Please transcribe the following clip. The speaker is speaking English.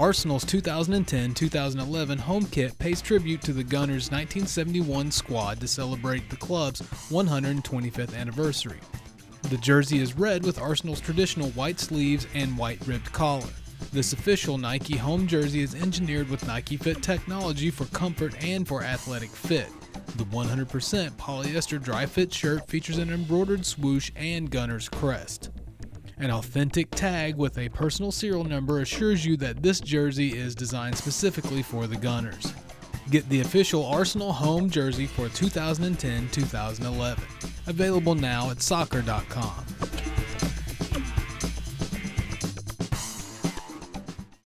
Arsenal's 2010-2011 home kit pays tribute to the Gunners' 1971 squad to celebrate the club's 125th anniversary. The jersey is red with Arsenal's traditional white sleeves and white ribbed collar. This official Nike home jersey is engineered with Nike Fit technology for comfort and for athletic fit. The 100% polyester Dri-FIT shirt features an embroidered swoosh and gunner's crest. An authentic tag with a personal serial number assures you that this jersey is designed specifically for the Gunners. Get the official Arsenal home jersey for 2010 2011. Available now at soccer.com.